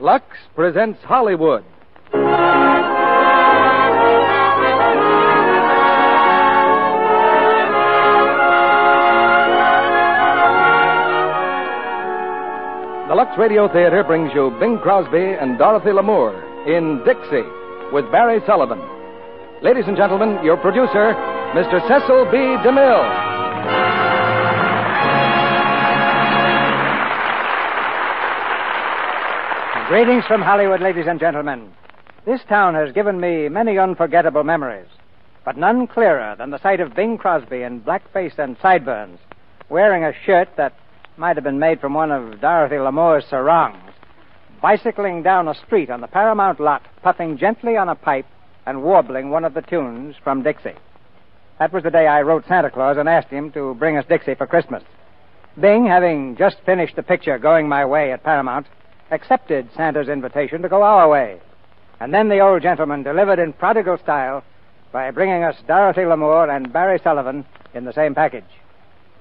Lux presents Hollywood. The Lux Radio Theater brings you Bing Crosby and Dorothy Lamour in Dixie with Barry Sullivan. Ladies and gentlemen, your producer, Mr. Cecil B. DeMille. Greetings from Hollywood, ladies and gentlemen. This town has given me many unforgettable memories, but none clearer than the sight of Bing Crosby in blackface and sideburns, wearing a shirt that might have been made from one of Dorothy Lamour's sarongs, bicycling down a street on the Paramount lot, puffing gently on a pipe and warbling one of the tunes from Dixie. That was the day I wrote Santa Claus and asked him to bring us Dixie for Christmas. Bing, having just finished the picture Going My Way at Paramount, accepted Santa's invitation to go our way. And then the old gentleman delivered in prodigal style by bringing us Dorothy Lamour and Barry Sullivan in the same package.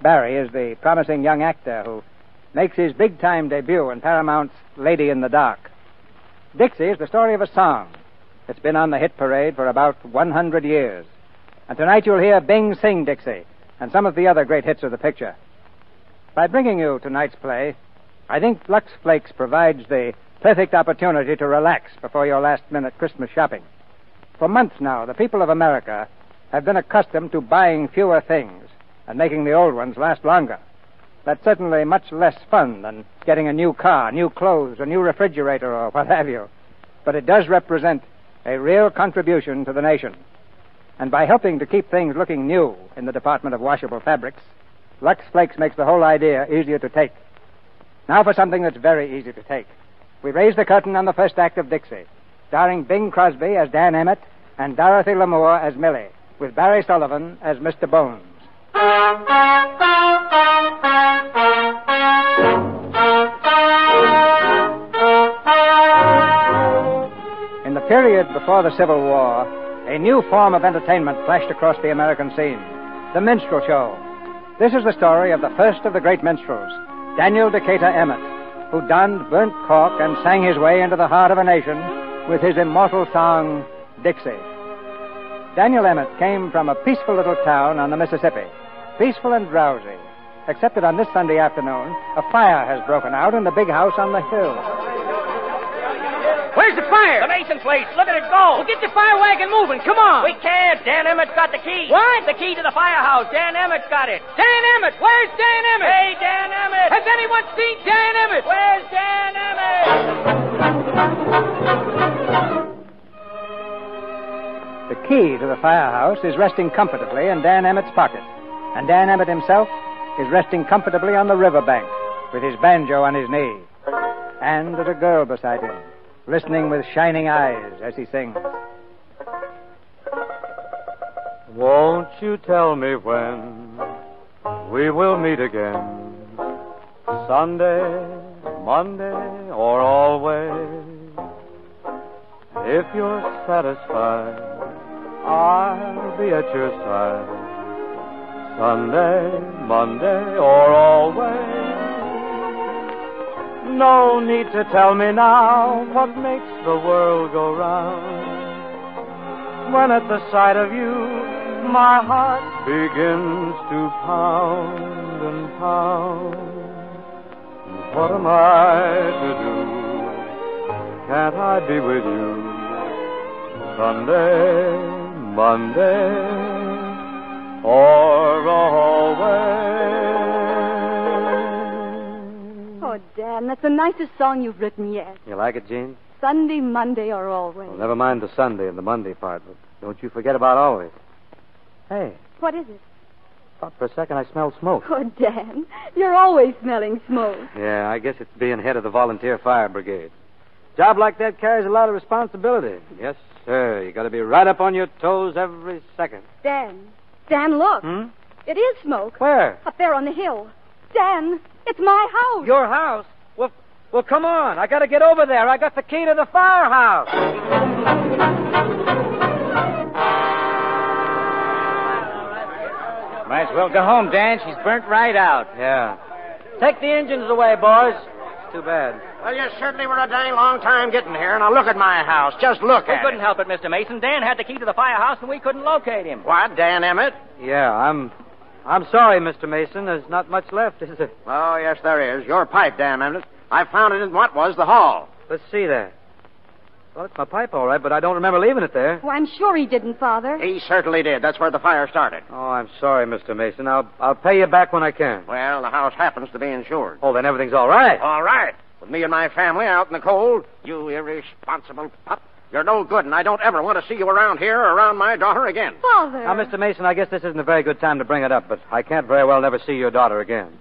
Barry is the promising young actor who makes his big time debut in Paramount's Lady in the Dark. Dixie is the story of a song. It's been on the hit parade for about 100 years. And tonight you'll hear Bing sing Dixie and some of the other great hits of the picture. By bringing you tonight's play, I think Lux Flakes provides the perfect opportunity to relax before your last minute Christmas shopping. For months now, the people of America have been accustomed to buying fewer things and making the old ones last longer. That's certainly much less fun than getting a new car, new clothes, a new refrigerator, or what have you. But it does represent a real contribution to the nation. And by helping to keep things looking new in the department of washable fabrics, Lux Flakes makes the whole idea easier to take. Now for something that's very easy to take. We raise the curtain on the first act of Dixie, starring Bing Crosby as Dan Emmett and Dorothy Lamour as Millie, with Barry Sullivan as Mr. Bones. In the period before the Civil War, a new form of entertainment flashed across the American scene the minstrel show. This is the story of the first of the great minstrels, Daniel Decatur Emmett, who donned burnt cork and sang his way into the heart of a nation with his immortal song, Dixie. Daniel Emmett came from a peaceful little town on the Mississippi, peaceful and drowsy, except that on this Sunday afternoon, a fire has broken out in the big house on the hill. Where's the fire? The Mason place. Look at it go. Well, get the fire wagon moving. Come on. We can't. Dan Emmett's got the key. What? The key to the firehouse. Dan Emmett's got it. Dan Emmett. Where's Dan Emmett? Hey, Dan Emmett. Has anyone seen Dan Emmett? Where's Dan Emmett? The key to the firehouse is resting comfortably in Dan Emmett's pocket, and Dan Emmett himself is resting comfortably on the riverbank with his banjo on his knee. And there's a girl beside him, listening with shining eyes as he sings. Won't you tell me when we will meet again? Sunday, Monday, or always? If you're satisfied, I'll be at your side. Sunday, Monday, or always. No need to tell me now what makes the world go round. When at the sight of you, my heart begins to pound and pound. What am I to do? Can't I be with you? Sunday, Monday, or always? Dan, that's the nicest song you've written yet. You like it, Jean? Sunday, Monday, or always. Well, never mind the Sunday and the Monday part, but don't you forget about always. Hey, What is it? thought for a second I smelled smoke. Oh, Dan, you're always smelling smoke. Yeah, I guess it's being head of the volunteer fire brigade. Job like that carries a lot of responsibility. Yes, sir. You got to be right up on your toes every second. Dan, Dan, look. Hmm? It is smoke. Where? Up there on the hill. Dan, it's my house. Your house? Well, well, come on. I got to get over there. I got the key to the firehouse. Might as well go home, Dan. She's burnt right out. Yeah. Take the engines away, boys. It's too bad. Well, you certainly were a dang long time getting here. Now look at my house. Just look We at couldn't help it, Mr. Mason. Dan had the key to the firehouse, and we couldn't locate him. What, Dan Emmett? Yeah, I'm. I'm sorry, Mr. Mason. There's not much left, is there? Oh, yes, there is. Your pipe, Dan Emmett. I found it in what was the hall. Let's see there. Well, it's my pipe, all right, but I don't remember leaving it there. Oh, I'm sure he didn't, Father. He certainly did. That's where the fire started. Oh, I'm sorry, Mr. Mason. I'll I'll pay you back when I can. Well, the house happens to be insured. Oh, then everything's all right. All right. With me and my family out in the cold, you irresponsible pup. You're no good, and I don't ever want to see you around here or around my daughter again. Father. Now, Mr. Mason, I guess this isn't a very good time to bring it up, but I can't very well never see your daughter again.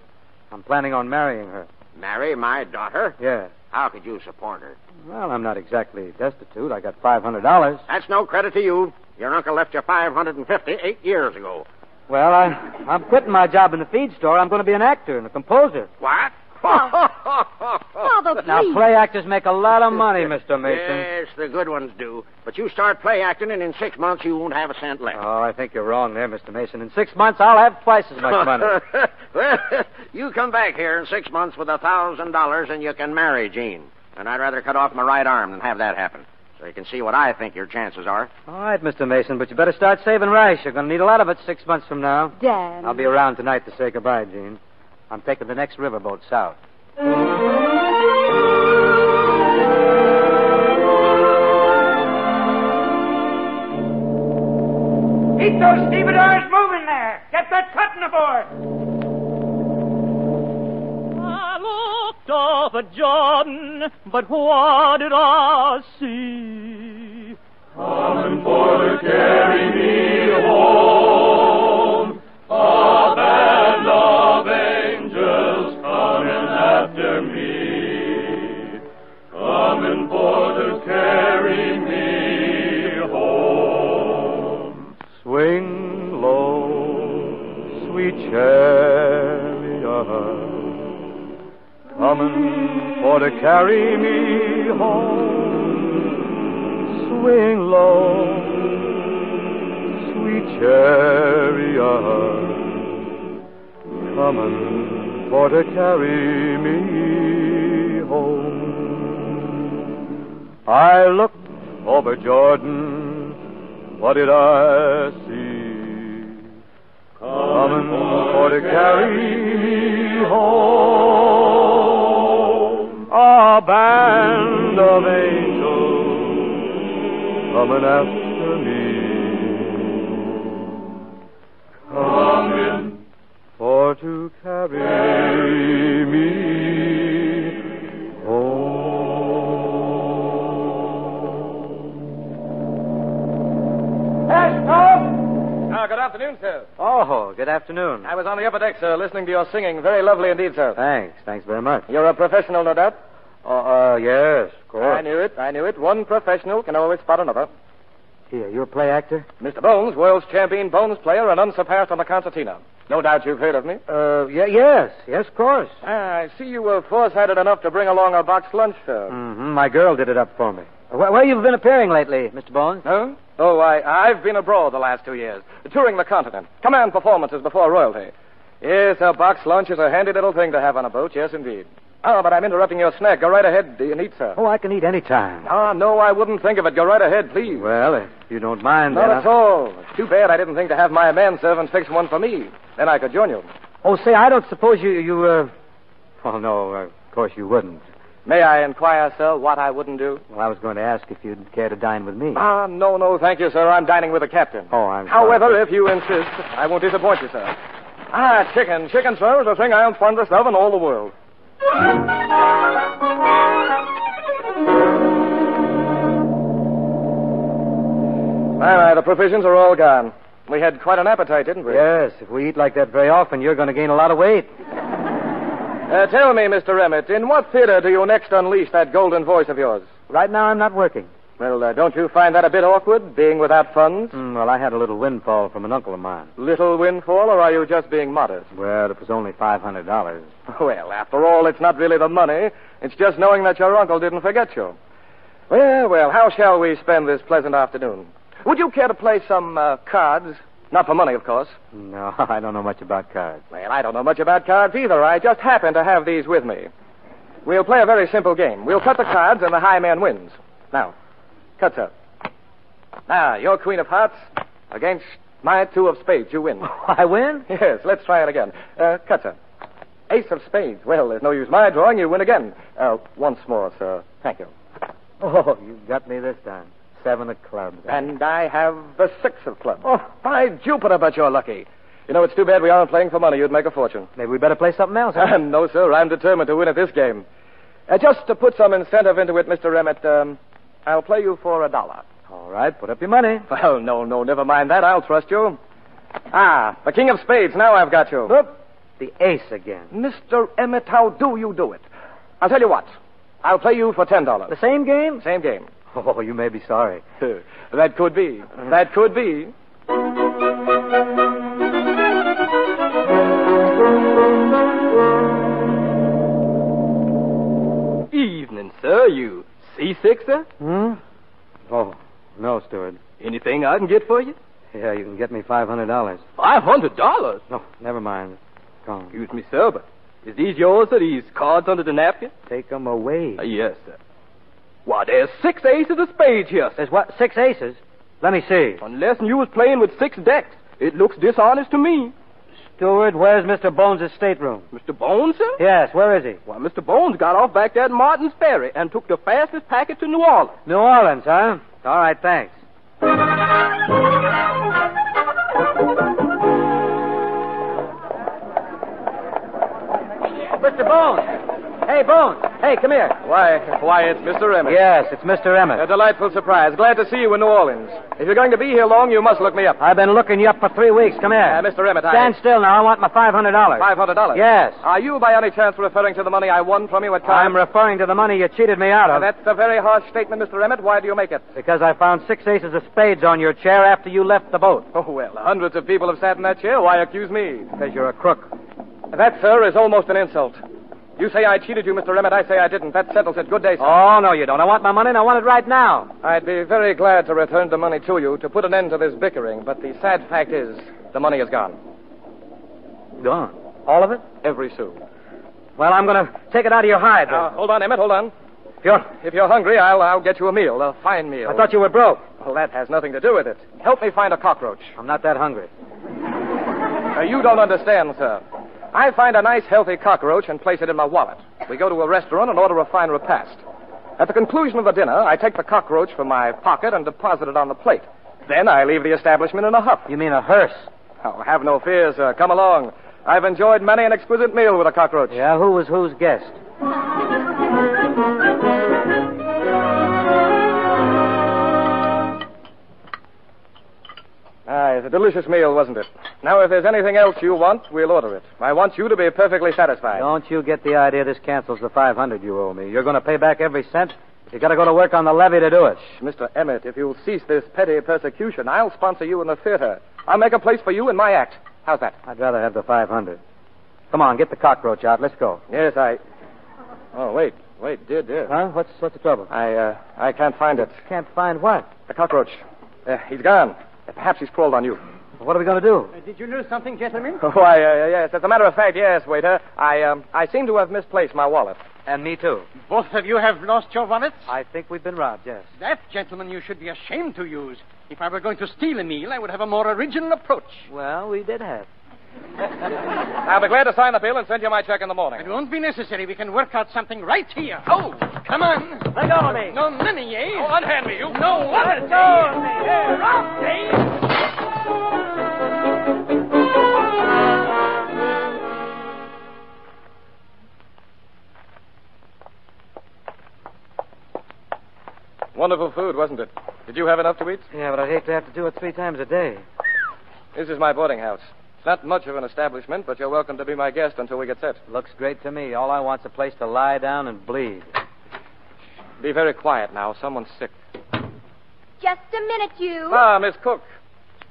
I'm planning on marrying her. Marry my daughter? Yes. How could you support her? Well, I'm not exactly destitute. I got five hundred dollars. That's no credit to you. Your uncle left you five hundred and fifty eight years ago. Well, I I'm quitting my job in the feed store. I'm going to be an actor and a composer. What? Father, please. Now, play actors make a lot of money, Mr. Mason. Yes, the good ones do. But you start play acting, and in six months you won't have a cent left. Oh, I think you're wrong there, Mr. Mason. In six months, I'll have twice as much money. well, you come back here in six months with a thousand dollars, and you can marry Jean. And I'd rather cut off my right arm than have that happen. So you can see what I think your chances are. All right, Mr. Mason, but you better start saving rice. You're going to need a lot of it six months from now. Dan. I'll be around tonight to say goodbye, Jean. I'm taking the next riverboat south. Keep those stevedores moving there. Get that cotton aboard. I looked off at Jordan, but what did I see? Coming for to carry me home. A For to carry me home swing low, sweet chariot, coming for to carry me home. I looked over Jordan, what did I see? Coming for to carry me home, a band of angels coming after me. Coming for to carry me home. Tom? Ah, good afternoon, sir. Oh, good afternoon. I was on the upper deck, sir, listening to your singing. Very lovely indeed, sir. Thanks. Thanks very much. You're a professional, no doubt? Oh, uh, yes, of course. I knew it. I knew it. One professional can always spot another. Here, you're a play actor? Mr. Bones, world's champion Bones player and unsurpassed on the concertina. No doubt you've heard of me. Uh, yeah, yes. Yes, of course. Ah, I see you were foresighted enough to bring along a box lunch, sir. Mm-hmm. My girl did it up for me. Where, where you been appearing lately, Mr. Bones? Huh? Oh, I, I've been abroad the last two years, touring the continent, command performances before royalty. Yes, a box lunch is a handy little thing to have on a boat, yes, indeed. Oh, but I'm interrupting your snack. Go right ahead. Do you need, sir? Oh, I can eat any time. Ah, no, I wouldn't think of it. Go right ahead, please. Well, if you don't mind, Not then at I- all. It's too bad I didn't think to have my manservant fix one for me. Then I could join you. Oh, say, I don't suppose you, you, uh... Oh, no, uh, of course you wouldn't. May I inquire, sir, what I wouldn't do? Well, I was going to ask if you'd care to dine with me. Ah, no, no, thank you, sir. I'm dining with the captain. Oh, I'm sorry. However, if you insist, I won't disappoint you, sir. Ah, chicken. Chicken, sir, is the thing I am fondest of in all the world. My, my, the provisions are all gone. We had quite an appetite, didn't we? Yes, if we eat like that very often, you're going to gain a lot of weight. Uh, tell me, Mr. Emmett, in what theater do you next unleash that golden voice of yours? Right now, I'm not working. Well, uh, don't you find that a bit awkward, being without funds? Mm, well, I had a little windfall from an uncle of mine. Little windfall, or are you just being modest? Well, it was only $500. Well, after all, it's not really the money. It's just knowing that your uncle didn't forget you. Well, well, how shall we spend this pleasant afternoon? Would you care to play some uh, cards? Not for money, of course. No, I don't know much about cards. Well, I don't know much about cards either. I just happen to have these with me. We'll play a very simple game. We'll cut the cards and the high man wins. Now, cut, sir. Now, your queen of hearts against my two of spades. You win. I win? Yes, let's try it again. Uh, cut, sir. Ace of spades. Well, there's no use my drawing. You win again. Uh, once more, sir. Thank you. Oh, you got me this time. Seven of clubs. And I have the six of clubs. Oh, by Jupiter, but you're lucky. You know, it's too bad we aren't playing for money. You'd make a fortune. Maybe we better play something else, huh? no, sir. I'm determined to win at this game. Uh, just to put some incentive into it, Mr. Emmett, um, I'll play you for a dollar. All right, put up your money. Well, no, no, never mind that. I'll trust you. Ah, the king of spades. Now I've got you. Oop, the ace again. Mr. Emmett, how do you do it? I'll tell you what. I'll play you for ten dollars. The same game? Same game. Oh, you may be sorry. that could be. That could be. Evening, sir. You seasick, sir? Hmm? Oh, no, steward. Anything I can get for you? Yeah, you can get me $500. Five hundred dollars. No, never mind. Come. Excuse me, sir, but is these yours, sir? These cards under the napkin? Take them away. Uh, yes, sir. Why, there's six aces of spades here, sir. There's what? Six aces? Let me see. Unless you was playing with six decks, it looks dishonest to me. Steward, where's Mr. Bones' stateroom? Mr. Bones, sir? Yes, where is he? Why, Mr. Bones got off back there at Martin's Ferry and took the fastest packet to New Orleans. New Orleans, huh? All right, thanks. Mr. Bones! Hey, Bones! Hey, come here. Why, why, it's Mr. Emmett. Yes, it's Mr. Emmett. A delightful surprise. Glad to see you in New Orleans. If you're going to be here long, you must look me up. I've been looking you up for three weeks. Come here. Uh, Mr. Emmett, I... Stand still now. I want my $500. Five hundred dollars. Yes. Are you by any chance referring to the money I won from you at cards? I'm referring to the money you cheated me out Uh, of. that's a very harsh statement, Mr. Emmett. Why do you make it? Because I found six aces of spades on your chair after you left the boat. Oh, well, hundreds of people have sat in that chair. Why accuse me? Because you're a crook. That, sir, is almost an insult. You say I cheated you, Mr. Emmett. I say I didn't. That settles it. Good day, sir. Oh, no, you don't. I want my money, and I want it right now. I'd be very glad to return the money to you to put an end to this bickering, but the sad fact is the money is gone. Gone. All of it? Every sou. Well, I'm going to take it out of your hide. Now, uh, hold on, Emmett, hold on. If you're... If you're hungry, I'll, I'll get you a meal, a fine meal. I thought you were broke. Well, that has nothing to do with it. Help me find a cockroach. I'm not that hungry. Now, you don't understand, sir. I find a nice, healthy cockroach and place it in my wallet. We go to a restaurant and order a fine repast. At the conclusion of the dinner, I take the cockroach from my pocket and deposit it on the plate. Then I leave the establishment in a huff. You mean a hearse? Oh, have no fear, sir. Come along. I've enjoyed many an exquisite meal with a cockroach. Yeah, who was whose guest? Ah, it's a delicious meal, wasn't it? Now, if there's anything else you want, we'll order it. I want you to be perfectly satisfied. Don't you get the idea this cancels the 500 you owe me. You're going to pay back every cent. You got to go to work on the levee to do it. Mr. Emmett, if you'll cease this petty persecution, I'll sponsor you in the theater. I'll make a place for you in my act. How's that? I'd rather have the 500. Come on, get the cockroach out. Let's go. Yes, I. Oh, wait, wait, dear, dear. Huh? What's what's the trouble? I, uh, I can't find it. Can't find what? The cockroach. Uh, he's gone. Perhaps he's crawled on you. What are we going to do? Did you lose something, gentlemen? Why, uh, yes. As a matter of fact, yes, waiter. I, um, I seem to have misplaced my wallet. And me too. Both of you have lost your wallets? I think we've been robbed. Yes. That, gentlemen, you should be ashamed to use. If I were going to steal a meal, I would have a more original approach. Well, we did have. I'll be glad to sign the bill and send you my check in the morning. It won't be necessary. We can work out something right here. Oh, come on. Let go of me. No money, eh? Oh, unhand me, you. No wallet, Let go of me. eh? Robbed, eh? Wonderful food, wasn't it? Did you have enough to eat? Yeah, but I'd hate to have to do it three times a day. This is my boarding house. It's not much of an establishment, but you're welcome to be my guest until we get set. Looks great to me. All I want's a place to lie down and bleed. Be very quiet now. Someone's sick. Just a minute, you. Ah, Miss Cook.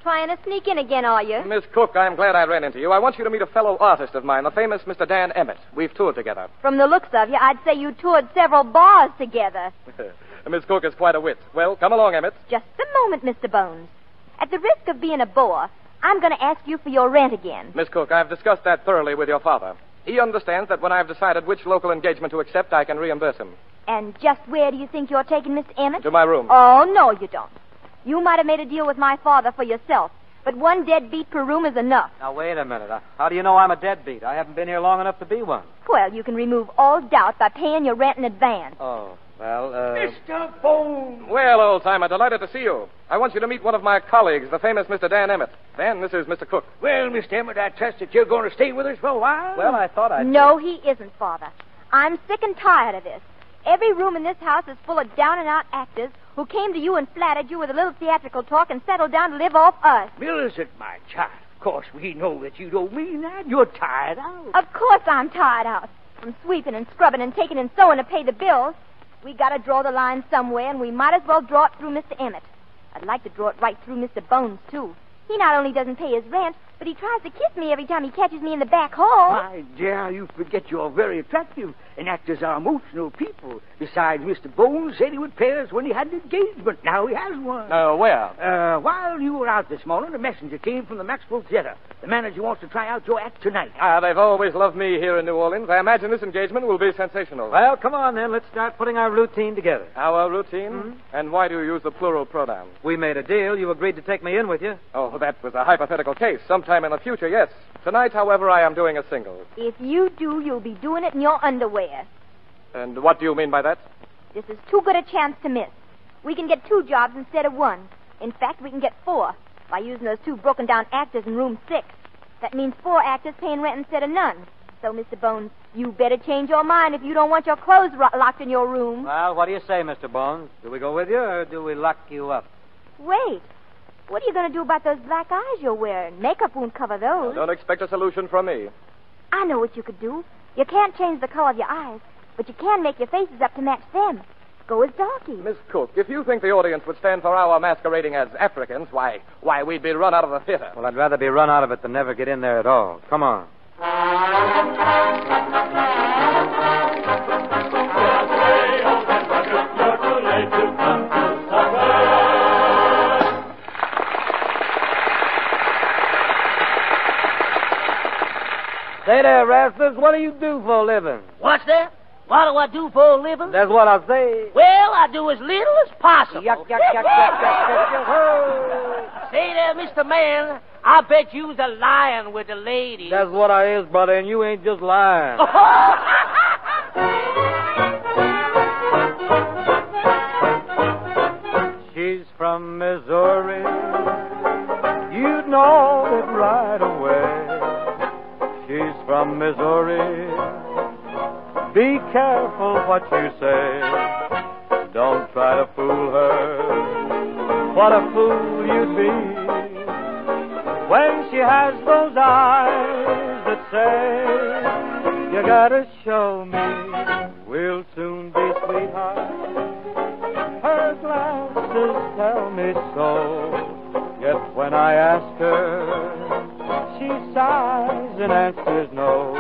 Trying to sneak in again, are you? Miss Cook, I'm glad I ran into you. I want you to meet a fellow artist of mine, the famous Mr. Dan Emmett. We've toured together. From the looks of you, I'd say you toured several bars together. Miss Cook is quite a wit. Well, come along, Emmett. Just a moment, Mr. Bones. At the risk of being a bore, I'm going to ask you for your rent again. Miss Cook, I've discussed that thoroughly with your father. He understands that when I've decided which local engagement to accept, I can reimburse him. And just where do you think you're taking Miss Emmett? To my room. Oh, no, you don't. You might have made a deal with my father for yourself, but one deadbeat per room is enough. Now, wait a minute. Uh, How do you know I'm a deadbeat? I haven't been here long enough to be one. Well, you can remove all doubt by paying your rent in advance. Oh, well, uh. Mr. Bones! Well, old timer, delighted to see you. I want you to meet one of my colleagues, the famous Mr. Dan Emmett. Dan, this is Mr. Cook. Well, Mr. Emmett, I trust that you're going to stay with us for a while. Well, I thought I'd. No, he isn't, Father. I'm sick and tired of this. Every room in this house is full of down and out actors who came to you and flattered you with a little theatrical talk and settled down to live off us. Millicent, my child. Of course, we know that you don't mean that. You're tired out. Of course I'm tired out. From sweeping and scrubbing and taking and sewing to pay the bills. We gotta draw the line somewhere, and we might as well draw it through Mr. Emmett. I'd like to draw it right through Mr. Bones, too. He not only doesn't pay his rent, but he tries to kiss me every time he catches me in the back hall. My dear, you forget you're very attractive, and actors are emotional people. Besides, Mr. Bones said he would pay us when he had an engagement. Now he has one. Uh, where? Uh, while you were out this morning, a messenger came from the Maxwell Theater. The manager wants to try out your act tonight. Ah, they've always loved me here in New Orleans. I imagine this engagement will be sensational. Well, come on then. Let's start putting our routine together. Our routine? And why do you use the plural pronoun? We made a deal. You agreed to take me in with you. Oh, that was a hypothetical case. Sometime in the future, yes. Tonight, however, I am doing a single. If you do, you'll be doing it in your underwear. And what do you mean by that? This is too good a chance to miss. We can get two jobs instead of one. In fact, we can get four by using those two broken down actors in room six. That means four actors paying rent instead of none. So, Mr. Bones, you better change your mind if you don't want your clothes ro- locked in your room. Well, what do you say, Mr. Bones? Do we go with you, or do we lock you up? Wait. What are you going to do about those black eyes you're wearing? Makeup won't cover those. Don't expect a solution from me. I know what you could do. You can't change the color of your eyes, but you can make your faces up to match them. Go as darkies. Miss Cook, if you think the audience would stand for our masquerading as Africans, why, why, we'd be run out of the theater. Well, I'd rather be run out of it than never get in there at all. Come on. Say there, Rastus, what do you do for a living? What's that? What do I do for a living? That's what I say. Well, I do as little as possible. Yuck, yuck, yuck, yuck, yuck, yuck, yuck. Say there, Mr. Man, I bet you's a lying with the lady. That's what I is, brother, and you ain't just lying. She's from Missouri. You'd know it right away. From Missouri. Be careful what you say. Don't try to fool her. What a fool you'd be when she has those eyes that say, You gotta show me. We'll soon be sweethearts. Her glances tell me so. Yet when I ask her, and answers no.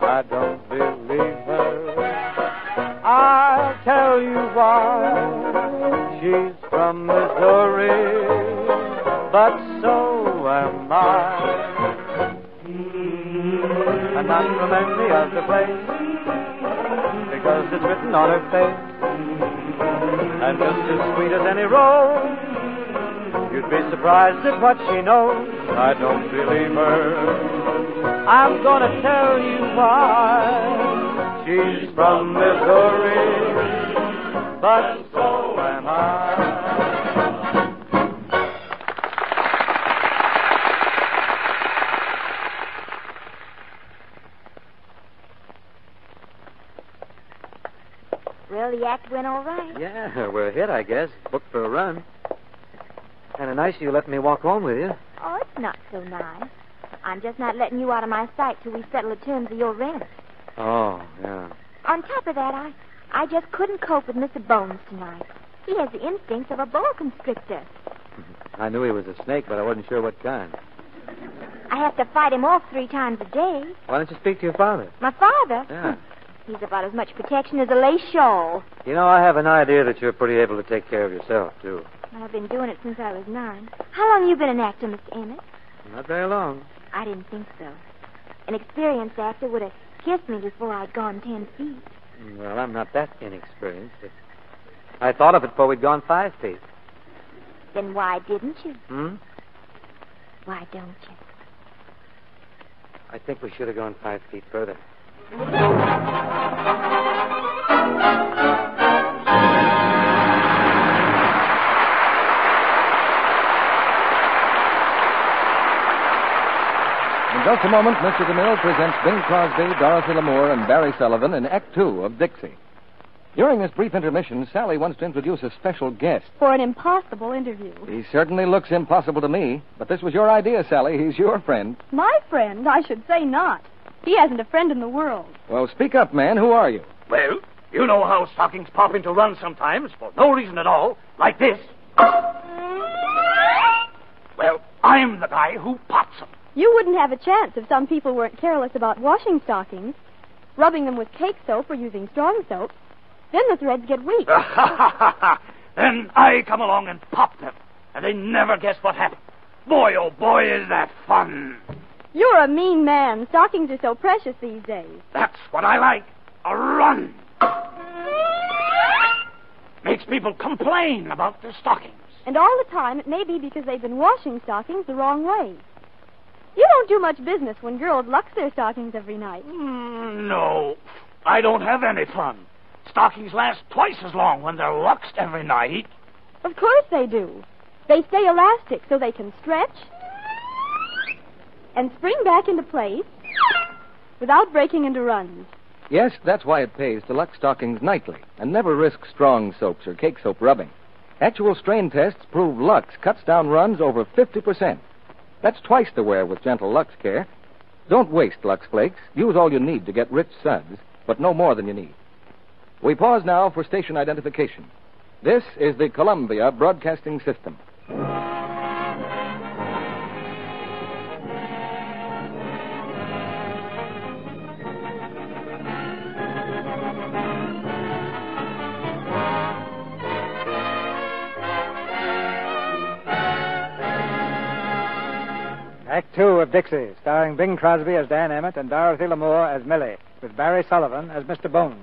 I don't believe her. I'll tell you why. She's from Missouri, but so am I. And not from any other place because it's written on her face. And just as sweet as any rose, you'd be surprised at what she knows. I don't believe her. I'm gonna tell you why. She's from Missouri, but so am I. Well, the act went all right. Yeah, we're hit, I guess. Booked for a run. Kind of nice you let me walk home with you. Oh, it's not so nice. I'm just not letting you out of my sight till we settle the terms of your rent. Oh, yeah. On top of that, I, I just couldn't cope with Mr. Bones tonight. He has the instincts of a boa constrictor. I knew he was a snake, but I wasn't sure what kind. I have to fight him off three times a day. Why don't you speak to your father? My father? Yeah. He's about as much protection as a lace shawl. You know, I have an idea that you're pretty able to take care of yourself, too. I've been doing it since I was nine. How long you been an actor, Mr. Emmett? Not very long. I didn't think so. An experienced actor would have kissed me before I'd gone ten feet. Well, I'm not that inexperienced. I thought of it before we'd gone five feet. Then why didn't you? Hmm? Why don't you? I think we should have gone five feet further. In just a moment, Mr. DeMille presents Bing Crosby, Dorothy Lamour, and Barry Sullivan in Act Two of Dixie. During this brief intermission, Sally wants to introduce a special guest. For an impossible interview. He certainly looks impossible to me, but this was your idea, Sally. He's your friend. My friend? I should say not. He hasn't a friend in the world. Well, speak up, man. Who are you? Well, you know how stockings pop into runs sometimes for no reason at all, like this. Well, I'm the guy who pops them. You wouldn't have a chance if some people weren't careless about washing stockings, rubbing them with cake soap or using strong soap. Then the threads get weak. then I come along and pop them, and they never guess what happened. Boy, oh boy, is that fun. You're a mean man. Stockings are so precious these days. That's what I like. A run. Makes people complain about their stockings. And all the time, it may be because they've been washing stockings the wrong way. You don't do much business when girls lux their stockings every night. Mm, no, I don't have any fun. Stockings last twice as long when they're luxed every night. Of course they do. They stay elastic so they can stretch and spring back into place without breaking into runs. Yes, that's why it pays to lux stockings nightly and never risk strong soaps or cake soap rubbing. Actual strain tests prove Lux cuts down runs over 50%. That's twice the wear with gentle Lux Care. Don't waste Lux Flakes. Use all you need to get rich suds, but no more than you need. We pause now for station identification. This is the Columbia Broadcasting System. Two of Dixie, starring Bing Crosby as Dan Emmett and Dorothy Lamour as Millie, with Barry Sullivan as Mr. Bones.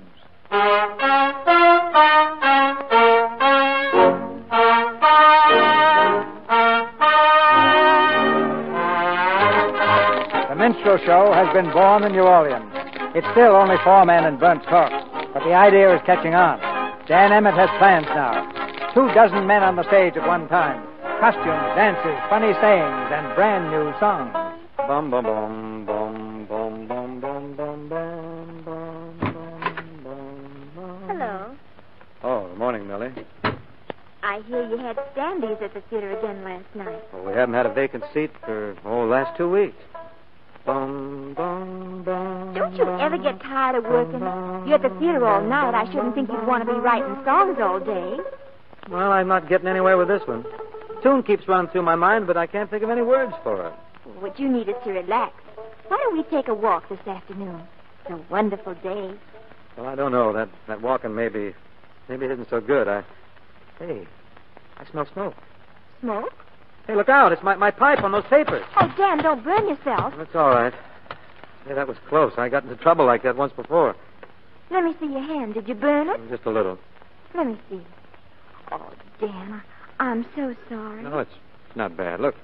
The minstrel show has been born in New Orleans. It's still only four men and burnt cork, but the idea is catching on. Dan Emmett has plans now. Two dozen men on the stage at one time. Costumes, dances, funny sayings, and brand new songs. Bum bum bum bum bum bum bum bum bum bum bum bum. Hello. Oh, good morning, Millie. I hear you had standees at the theater again last night. Well, we haven't had a vacant seat for oh, the last two weeks. Bum bum bum. Don't you ever get tired of working? You're at the theater all night. I shouldn't think you'd want to be writing songs all day. Well, I'm not getting anywhere with this one. Tune keeps running through my mind, but I can't think of any words for it. What you need is to relax. Why don't we take a walk this afternoon? It's a wonderful day. Well, I don't know. That that walking maybe maybe isn't so good. I hey, I smell smoke. Smoke? Hey, look out! It's my, my pipe on those papers. Oh, Dan, don't burn yourself. That's all right. Hey, that was close. I got into trouble like that once before. Let me see your hand. Did you burn it? Just a little. Let me see. Oh, Dan, I, I'm so sorry. No, it's not bad. Look.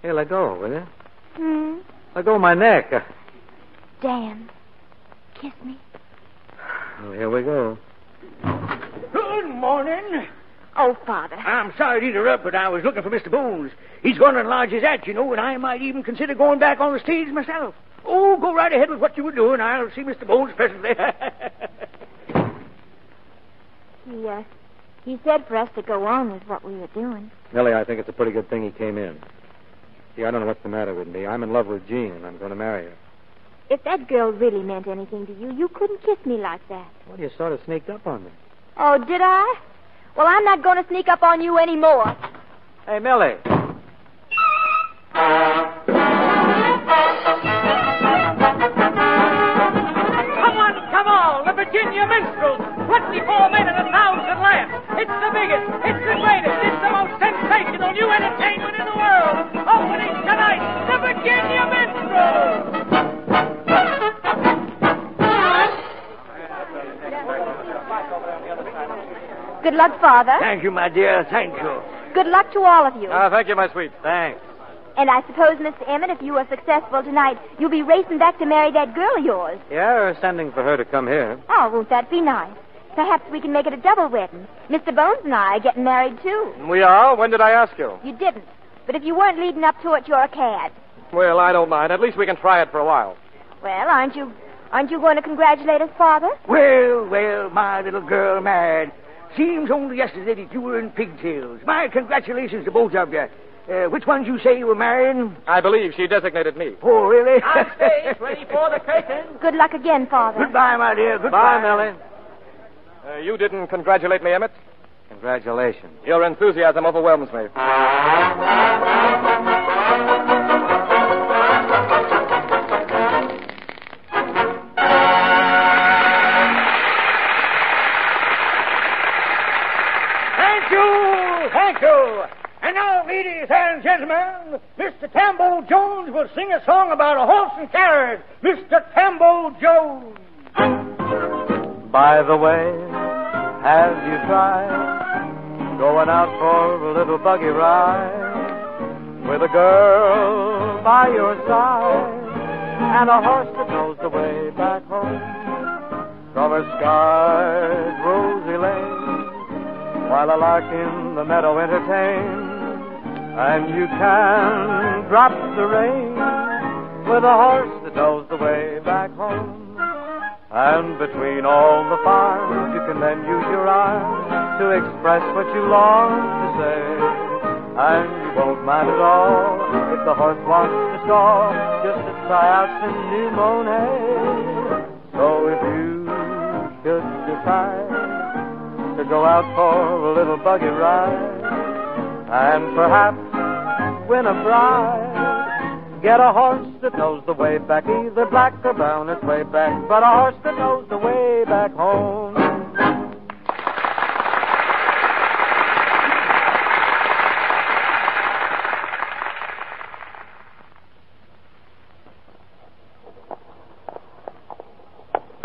Here, let go, will you? Hmm? Let go of my neck. Uh, Dan, kiss me. well, here we go. Good morning. Oh, Father. I'm sorry to interrupt, but I was looking for Mr. Bones. He's going to enlarge his act, you know, and I might even consider going back on the stage myself. Oh, go right ahead with what you were doing. I'll see Mr. Bones presently. He, uh, he said for us to go on with what we were doing. Millie, I think it's a pretty good thing he came in. See, I don't know what's the matter with me. I'm in love with Jean, and I'm going to marry her. If that girl really meant anything to you, you couldn't kiss me like that. Well, you sort of sneaked up on me. Oh, did I? Well, I'm not going to sneak up on you anymore. Hey, Millie. Virginia Minstrels. 24 men and a thousand laughs. It's the biggest, it's the greatest, it's the most sensational new entertainment in the world. Opening tonight, the Virginia Minstrels. Good luck, Father. Thank you, my dear. Thank you. Good luck to all of you. Ah, thank you, my sweet. Thanks and I suppose, Mr. Emmett, if you are successful tonight, you'll be racing back to marry that girl of yours. Yeah, we're sending for her to come here. Oh, won't that be nice? Perhaps we can make it a double wedding. Mr. Bones and I are getting married, too. We are? When did I ask you? You didn't. But if you weren't leading up to it, you're a cad. Well, I don't mind. At least we can try it for a while. Well, aren't you aren't you going to congratulate us, Father? Well, well, my little girl married. Seems only yesterday that you were in pigtails. My congratulations to both of you. Uh, which ones you say you were marrying? I believe she designated me. Oh, really? On stage, ready for the curtain. Good luck again, Father. Goodbye, my dear. Goodbye. Bye, Millie. Uh, you didn't congratulate me, Emmett? Congratulations. Your enthusiasm overwhelms me. And now, ladies and gentlemen, Mr. Tambo Jones will sing a song about a horse and carriage. Mr. Tambo Jones. By the way, have you tried going out for a little buggy ride with a girl by your side and a horse that knows the way back home from a scarred rosy lane while a lark in the meadow entertains and you can drop the rein with a horse that knows the way back home. And between all the farms, you can then use your arms to express what you long to say. And you won't mind at all if the horse wants to stall just to try out some new Monet. So if you should decide to go out for a little buggy ride and perhaps win a prize, Get a horse that knows the way back, either black or brown, it's way back, but a horse that knows the way back home.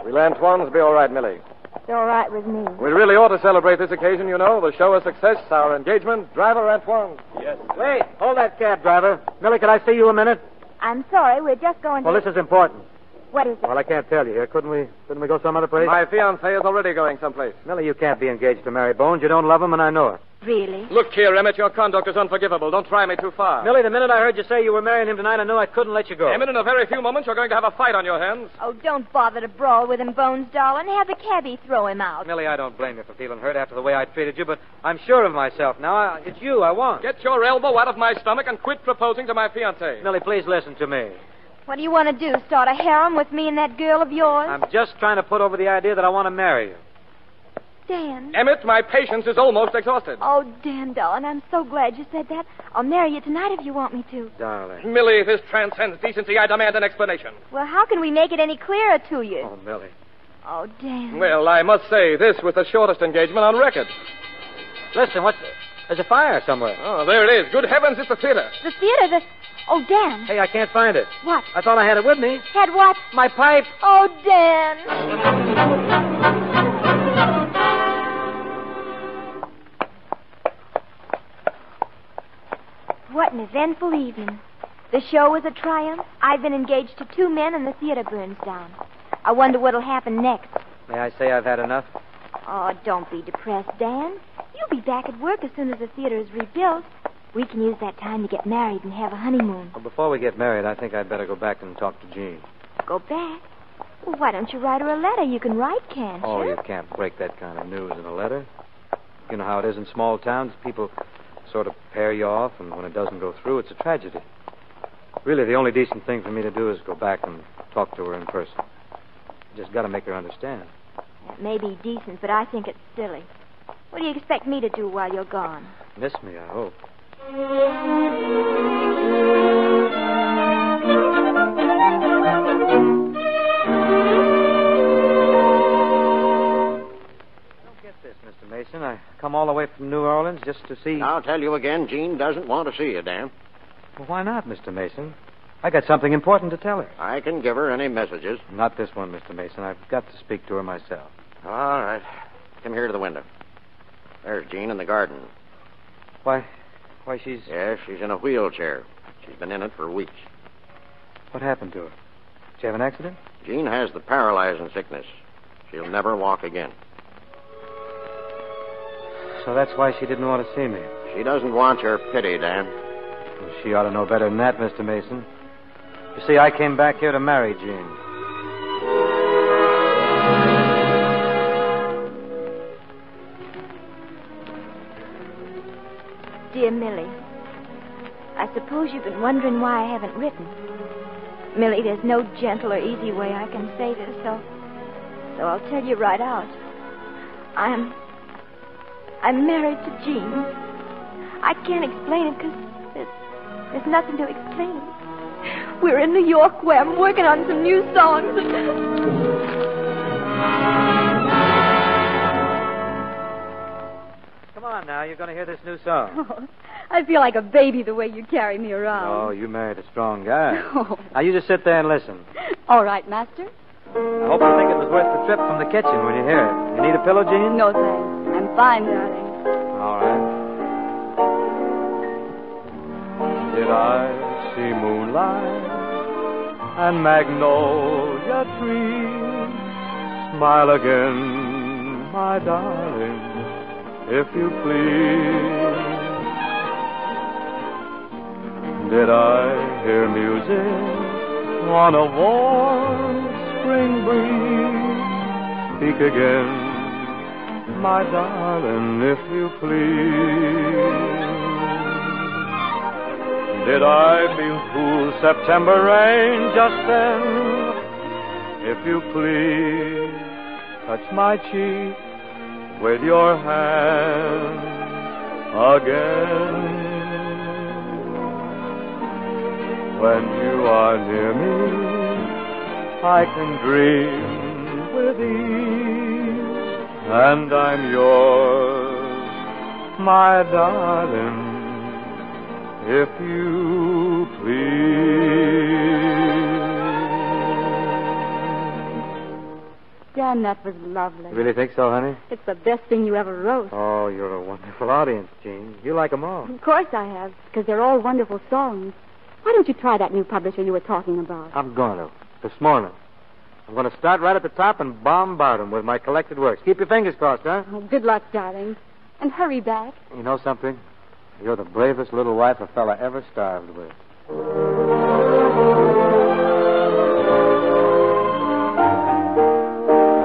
Will Antoine's be all right, Millie? It's all right with me. We really ought to celebrate this occasion, you know. The show a success, our engagement. Driver, Antoine. Yes. Wait, hold that cab, driver. Millie, can I see you a minute? I'm sorry, we're just going to. Well, this is important. What is it? Well, I can't tell you here. Couldn't we? Couldn't we go some other place? My fiancée is already going someplace. Millie, you can't be engaged to marry Bones. You don't love him, and I know it. Really? Look here, Emmett, your conduct is unforgivable. Don't try me too far. Millie, the minute I heard you say you were marrying him tonight, I knew I couldn't let you go. Emmett, in a very few moments, you're going to have a fight on your hands. Oh, don't bother to brawl with him, Bones, darling. Have the cabbie throw him out. Millie, I don't blame you for feeling hurt after the way I treated you, but I'm sure of myself now. I, it's you I want. Get your elbow out of my stomach and quit proposing to my fiancée. Millie, please listen to me. What do you want to do? Start a harem with me and that girl of yours? I'm just trying to put over the idea that I want to marry you. Dan. Emmett, my patience is almost exhausted. Oh, Dan, darling, I'm so glad you said that. I'll marry you tonight if you want me to. Darling. Millie, this transcends decency. I demand an explanation. Well, how can we make it any clearer to you? Oh, Millie. Oh, Dan. Well, I must say, this was the shortest engagement on record. Listen, what's. There's a fire somewhere. Oh, there it is. Good heavens, it's the theater. The theater, the. Oh, Dan. Hey, I can't find it. What? I thought I had it with me. Had what? My pipe. Oh, Dan. What an eventful evening. The show was a triumph. I've been engaged to two men, and the theater burns down. I wonder what'll happen next. May I say I've had enough? Oh, don't be depressed, Dan. You'll be back at work as soon as the theater is rebuilt. We can use that time to get married and have a honeymoon. Well, before we get married, I think I'd better go back and talk to Jean. Go back. Well, why don't you write her a letter? You can write, can't you? Oh, you? you can't break that kind of news in a letter. You know how it is in small towns. People sort of pair you off, and when it doesn't go through, it's a tragedy. Really, the only decent thing for me to do is go back and talk to her in person. I Just got to make her understand. It may be decent, but I think it's silly. What do you expect me to do while you're gone? Miss me, I hope. I come all the way from New Orleans just to see. I'll tell you again, Jean doesn't want to see you, Dan. Well, why not, Mr. Mason? I got something important to tell her. I can give her any messages. Not this one, Mr. Mason. I've got to speak to her myself. All right. Come here to the window. There's Jean in the garden. Why, why, she's. Yes, she's in a wheelchair. She's been in it for weeks. What happened to her? Did she have an accident? Jean has the paralyzing sickness. She'll never walk again. So that's why she didn't want to see me. She doesn't want your pity, Dan. Well, she ought to know better than that, Mr. Mason. You see, I came back here to marry Jean. Dear Millie, I suppose you've been wondering why I haven't written. Millie, there's no gentle or easy way I can say this, so so I'll tell you right out. I'm I'm married to Jean. I can't explain it because there's, there's nothing to explain. We're in New York where I'm working on some new songs. Come on now, you're going to hear this new song. Oh, I feel like a baby the way you carry me around. Oh, you married a strong guy. Oh. Now you just sit there and listen. All right, Master. I hope you think it was worth the trip from the kitchen when you hear it. You need a pillow, Jean? No, thanks. I'm fine, darling. Did I see moonlight and magnolia trees? Smile again, my darling, if you please. Did I hear music on a warm spring breeze? Speak again, my darling, if you please. Did I cool September rain just then? If you please, touch my cheek with your hand again. When you are near me, I can dream with ease, and I'm yours, my darling if you please. Dan, that was lovely. You really think so, honey? It's the best thing you ever wrote. Oh, you're a wonderful audience, Jean. You like 'em all. Of course I have, because they're all wonderful songs. Why don't you try that new publisher you were talking about? I'm going to. This morning. I'm going to start right at the top and bombard 'em with my collected works. Keep your fingers crossed, huh? Oh, good luck, darling. And hurry back. You know something? You're the bravest little wife a fella ever starved with.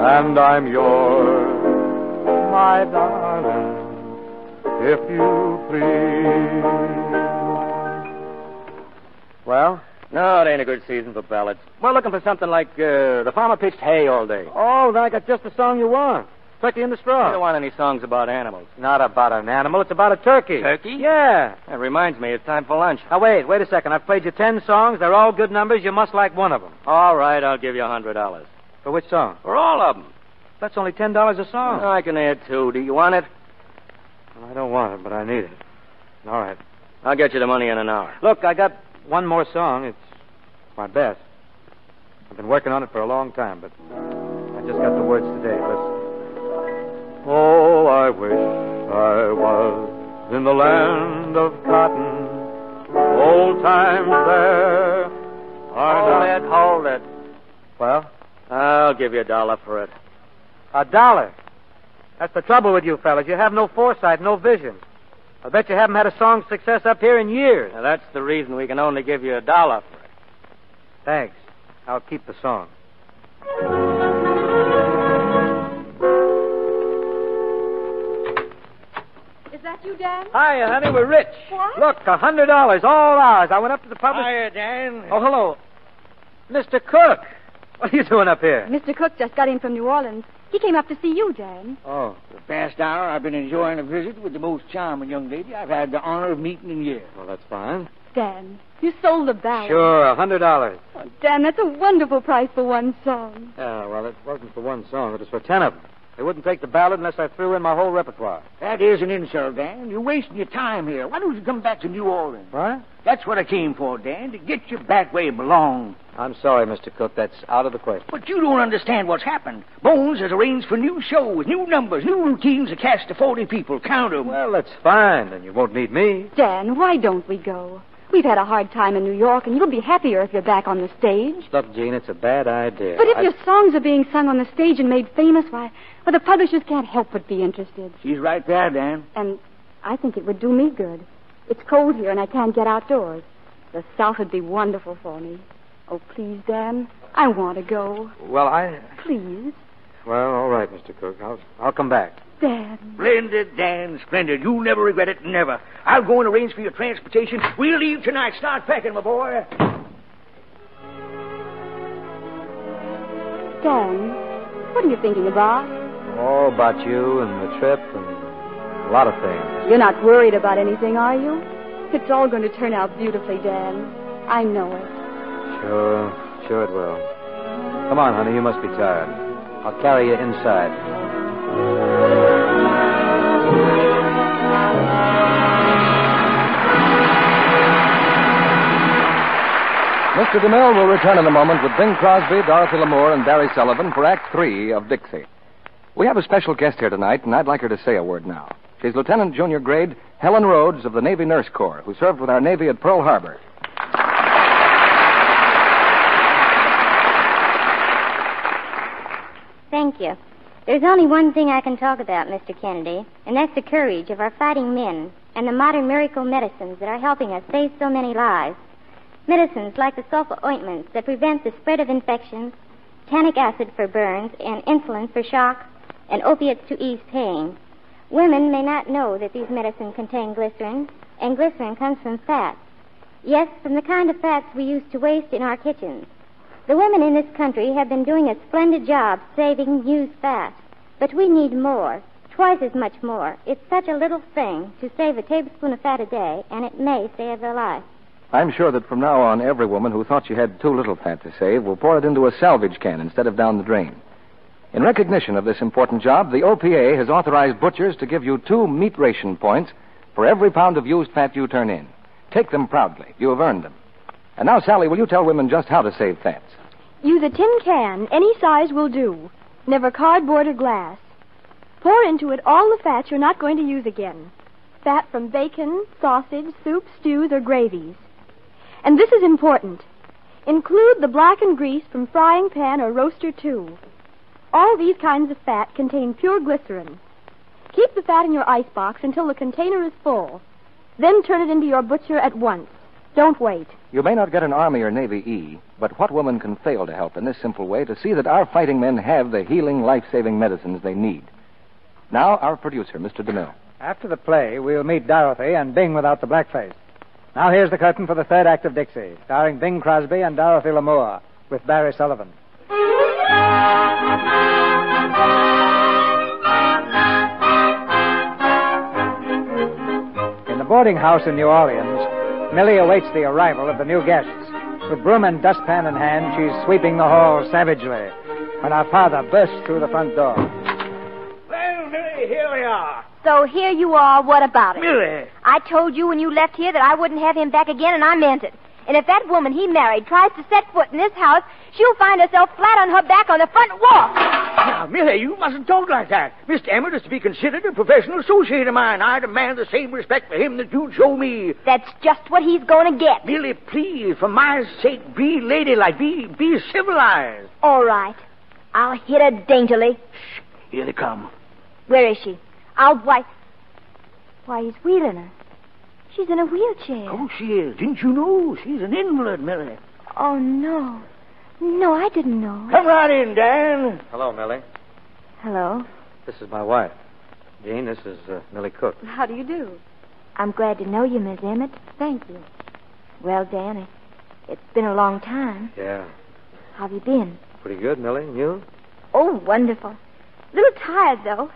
And I'm yours, my darling, if you please. Well? No, it ain't a good season for ballads. We're looking for something like uh, The Farmer Pitched Hay All Day. Oh, then I got just the song you want. Turkey in the straw. I don't want any songs about animals. Not about an animal. It's about a turkey. Turkey? Yeah. That reminds me, it's time for lunch. Now, wait, wait a second. I've played you ten songs. They're all good numbers. You must like one of them. All right, I'll give you a hundred dollars. For which song? For all of them. That's only ten dollars a song. I can add two. Do you want it? Well, I don't want it, but I need it. All right. I'll get you the money in an hour. Look, I got one more song. It's my best. I've been working on it for a long time, but I just got the words today. Listen. Oh, I wish I was in the land of cotton. Old times there are Hold it, hold it. Well, I'll give you a dollar for it. a dollar. That's the trouble with you fellas. You have no foresight, no vision. I bet you haven't had a song success up here in years. Now, that's the reason we can only give you a dollar for it. Thanks. I'll keep the song. That you, Dan? Hiya, honey. We're rich. What? Look, a hundred dollars, all ours. I went up to the publisher. Hiya, Dan. Oh, hello. Mr. Cook. What are you doing up here? Mr. Cook just got in from New Orleans. He came up to see you, Dan. Oh. The past hour, I've been enjoying a visit with the most charming young lady I've had the honor of meeting in years. Well, that's fine. Dan, you sold the ballad. Sure, a hundred dollars. Oh, Dan, that's a wonderful price for one song. Yeah, well, it wasn't for one song. It was for ten of them. They wouldn't take the ballad unless I threw in my whole repertoire. That is an insult, Dan. You're wasting your time here. Why don't you come back to New Orleans? What? That's what I came for, Dan, to get you back where you belong. I'm sorry, Mr. Cook. That's out of the question. But you don't understand what's happened. Bones has arranged for new shows, new numbers, new routines, a cast of 40 people. Count 'em. Well, that's fine. Then you won't need me. Dan, why don't we go? We've had a hard time in New York, and you'll be happier if you're back on the stage. Look, Jean, it's a bad idea. But if I- your songs are being sung on the stage and made famous, why, well, the publishers can't help but be interested. She's right there, Dan. And I think it would do me good. It's cold here, and I can't get outdoors. The South would be wonderful for me. Oh, please, Dan, I want to go. Well, I. Please, Well, all right, Mr. Cook. I'll, I'll come back. Dan. Splendid, Dan, splendid. You'll never regret it, never. I'll go and arrange for your transportation. We'll leave tonight. Start packing, my boy. Dan, what are you thinking about? All about you and the trip and a lot of things. You're not worried about anything, are you? It's all going to turn out beautifully, Dan. I know it. Sure, sure it will. Come on, honey. You must be tired. I'll carry you inside. Mr. DeMille will return in a moment with Bing Crosby, Dorothy Lamour, and Barry Sullivan for Act Three of Dixie. We have a special guest here tonight, and I'd like her to say a word now. She's Lieutenant Junior Grade Helen Rhodes of the Navy Nurse Corps, who served with our Navy at Pearl Harbor. Thank you. There's only one thing I can talk about, Mr. Kennedy, and that's the courage of our fighting men and the modern miracle medicines that are helping us save so many lives. Medicines like the sulfa ointments that prevent the spread of infections, tannic acid for burns, and insulin for shock, and opiates to ease pain. Women may not know that these medicines contain glycerin, and glycerin comes from fat. Yes, from the kind of fats we used to waste in our kitchens. The women in this country have been doing a splendid job saving used fat. But we need more, twice as much more. It's such a little thing to save a tablespoon of fat a day, and it may save their life. I'm sure that from now on, every woman who thought she had too little fat to save will pour it into a salvage can instead of down the drain. In recognition of this important job, the OPA has authorized butchers to give you two meat ration points for every pound of used fat you turn in. Take them proudly. You have earned them. And now, Sally, will you tell women just how to save fats? Use a tin can. Any size will do. Never cardboard or glass. Pour into it all the fat you're not going to use again. Fat from bacon, sausage, soup, stews, or gravies. And this is important. Include the blackened grease from frying pan or roaster, too. All these kinds of fat contain pure glycerin. Keep the fat in your icebox until the container is full. Then turn it into your butcher at once. Don't wait. You may not get an Army or Navy E, but what woman can fail to help in this simple way to see that our fighting men have the healing, life saving medicines they need? Now, our producer, Mr. DeMille. After the play, we'll meet Dorothy and Bing without the blackface. Now here's the curtain for the third act of Dixie, starring Bing Crosby and Dorothy Lamour, with Barry Sullivan. In the boarding house in New Orleans, Millie awaits the arrival of the new guests. With broom and dustpan in hand, she's sweeping the hall savagely when her father bursts through the front door. Well, Millie, here we are. So here you are. What about it? Millie. I told you when you left here that I wouldn't have him back again, and I meant it. And if that woman he married tries to set foot in this house, she'll find herself flat on her back on the front walk. Now, Millie, you mustn't talk like that. Mr. Emmett is to be considered a professional associate of mine. I demand the same respect for him that you show me. That's just what he's going to get. Millie, please, for my sake, be ladylike. Be, be civilized. All right. I'll hit her daintily. Here they come. Where is she? I'll why. Why, he's wheeling her. She's in a wheelchair. Oh, she is. Didn't you know? She's an invalid, Millie. Oh, no. No, I didn't know. Come right in, Dan. Hello, Millie. Hello. This is my wife. Jean, this is uh, Millie Cook. How do you do? I'm glad to know you, Miss Emmett. Thank you. Well, Dan, it, it's been a long time. Yeah. How have you been? Pretty good, Millie. And you? Oh, wonderful. A little tired, though.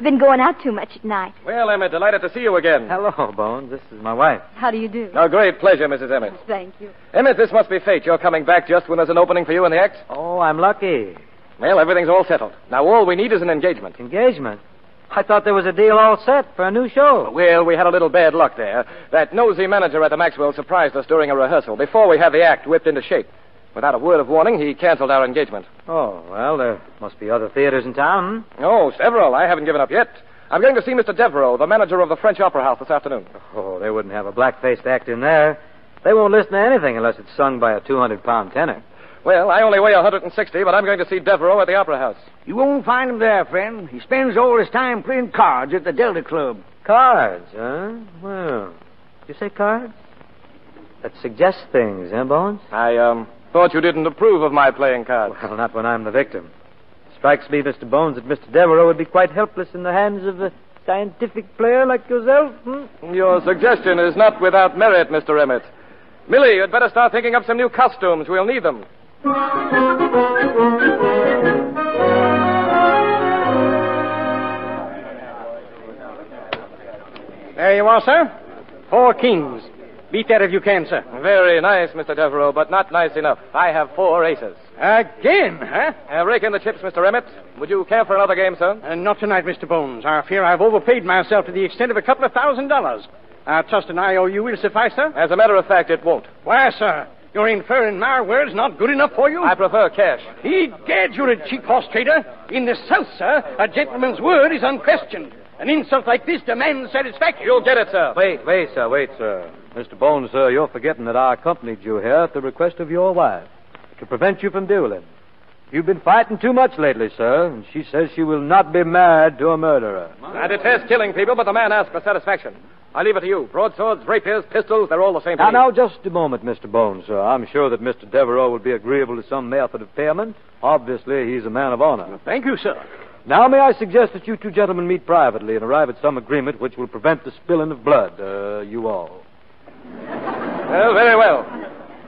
I've been going out too much at night. Well, Emmett, delighted to see you again. Hello, Bones. This is my wife. How do you do? A great pleasure, Mrs. Emmett. Thank you. Emmett, this must be fate. You're coming back just when there's an opening for you in the act. Oh, I'm lucky. Well, everything's all settled. Now all we need is an engagement. Engagement? I thought there was a deal all set for a new show. Well, we had a little bad luck there. That nosy manager at the Maxwell surprised us during a rehearsal before we had the act whipped into shape. Without a word of warning, he canceled our engagement. Oh, well, there must be other theaters in town. Oh, several. I haven't given up yet. I'm going to see Mr. Devereaux, the manager of the French Opera House, this afternoon. Oh, they wouldn't have a black-faced act in there. They won't listen to anything unless it's sung by a 200-pound tenor. Well, I only weigh 160, but I'm going to see Devereaux at the Opera House. You won't find him there, friend. He spends all his time playing cards at the Delta Club. Cards, huh? Well, you say cards? That suggests things, eh, Bones? I, um, thought you didn't approve of my playing cards. Well, not when I'm the victim. Strikes me, Mr. Bones, that Mr. Devereaux would be quite helpless in the hands of a scientific player like yourself. Hmm? Your suggestion is not without merit, Mr. Emmett. Millie, you'd better start thinking up some new costumes. We'll need them. There you are, sir. Four kings. Beat that if you can, sir. Very nice, Mr. Devereaux, but not nice enough. I have four aces. Again, huh? Uh, rake in the chips, Mr. Emmett. Would you care for another game, sir? Uh, not tonight, Mr. Bones. I fear I've overpaid myself to the extent of a couple of thousand dollars. I trust an IOU will suffice, sir? As a matter of fact, it won't. Why, sir? You're inferring my word's not good enough for you? I prefer cash. Egad, you're a cheap horse trader. In the South, sir, a gentleman's word is unquestioned. An insult like this demands satisfaction. You'll get it, sir. Wait, wait, sir, wait, sir. Mr. Bones, sir, you're forgetting that I accompanied you here at the request of your wife to prevent you from dueling. You've been fighting too much lately, sir, and she says she will not be married to a murderer. I detest killing people, but the man asks for satisfaction. I leave it to you. Broadswords, rapiers, pistols, they're all the same to Now, now, just a moment, Mr. Bones, sir. I'm sure that Mr. Devereaux will be agreeable to some method of payment. Obviously, he's a man of honor. Thank you, sir. Now, may I suggest that you two gentlemen meet privately and arrive at some agreement which will prevent the spilling of blood, uh, you all. Well, very well.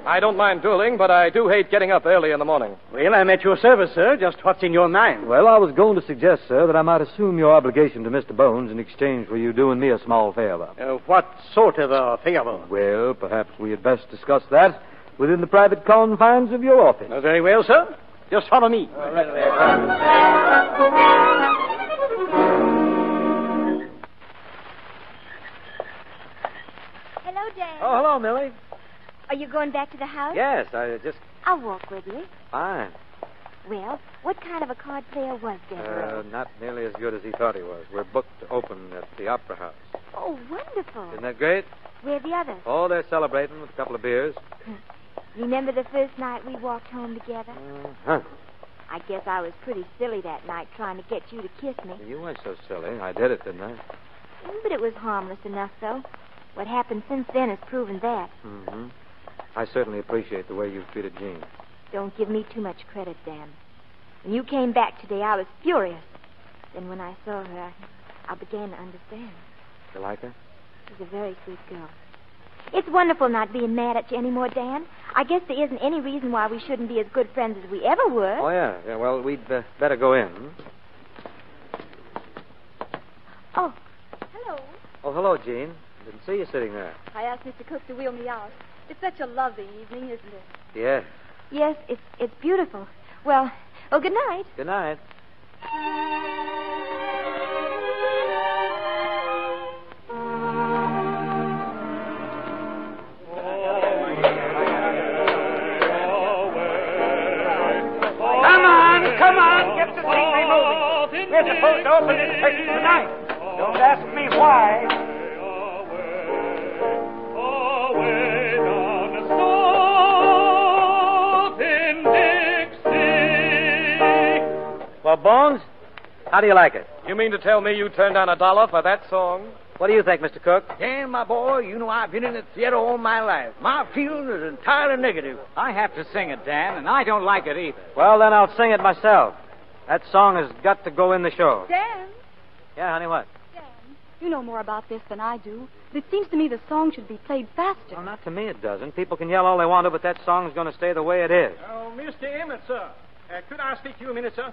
I don't mind dueling, but I do hate getting up early in the morning. Well, I'm at your service, sir. Just what's in your mind? Well, I was going to suggest, sir, that I might assume your obligation to Mr. Bones in exchange for you doing me a small favor. Uh, what sort of a favor? Well, perhaps we had best discuss that within the private confines of your office. Uh, very well, sir. Just follow me. Hello, Dan. Oh, hello, Millie. Are you going back to the house? Yes, I just. I'll walk with you. Fine. Well, what kind of a card player was? Uh, not nearly as good as he thought he was. We're booked to open at the Opera House. oh, wonderful. Isn't that great? Where are the others? Oh, they're celebrating with a couple of beers. Remember the first night we walked home together? Huh. I guess I was pretty silly that night trying to get you to kiss me. You weren't so silly. I did it, didn't I? Mm, But it was harmless enough, though. What happened since then has proven that. Mm-hmm. I certainly appreciate the way you've treated Jean. Don't give me too much credit, Dan. When you came back today, I was furious. Then when I saw her, I, I began to understand. You like her? She's a very sweet girl. It's wonderful not being mad at you anymore, Dan. I guess there isn't any reason why we shouldn't be as good friends as we ever were. Oh, yeah. yeah well, we'd uh, better go in. Oh, hello. Oh, hello, Jean. Didn't see you sitting there. I asked Mr. Cook to wheel me out. It's such a lovely evening, isn't it? Yeah. Yes, it's it's beautiful. Well, oh, good night. Good night. We're supposed to open this curtain tonight. Don't ask me why. Well, Bones, how do you like it? You mean to tell me you turned down a dollar for that song? What do you think, Mr. Cook? Dan, my boy, you know I've been in the theater all my life. My feeling is entirely negative. I have to sing it, Dan, and I don't like it either. Well, then I'll sing it myself. That song has got to go in the show. Dan, Yeah, honey, what? Dan, you know more about this than I do. But it seems to me the song should be played faster. Well, not to me it doesn't. People can yell all they want to, but that song's going to stay the way it is. Oh, Mr. Emmett, sir. Uh, could I speak to you a minute, sir?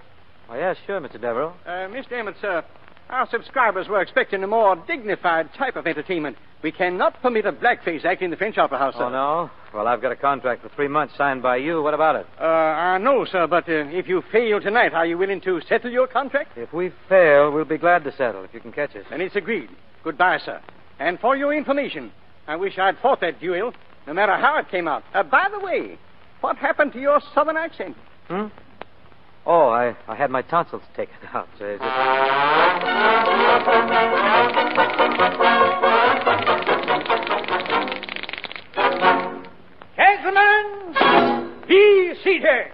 Oh, yeah, sure, Mr. Devereaux. Uh, Mr. Emmett, sir. Our subscribers were expecting a more dignified type of entertainment. We cannot permit a blackface act in the French Opera House, sir. Oh, no? Well, I've got a contract for three months signed by you. What about it? Uh, I know, sir, but uh, if you fail tonight, are you willing to settle your contract? If we fail, we'll be glad to settle if you can catch us. Then it's agreed. Goodbye, sir. And for your information, I wish I'd fought that duel, no matter how it came out. Uh, by the way, what happened to your southern accent? Hmm? Oh, I, I had my tonsils taken out. Uh, Gentlemen, be seated.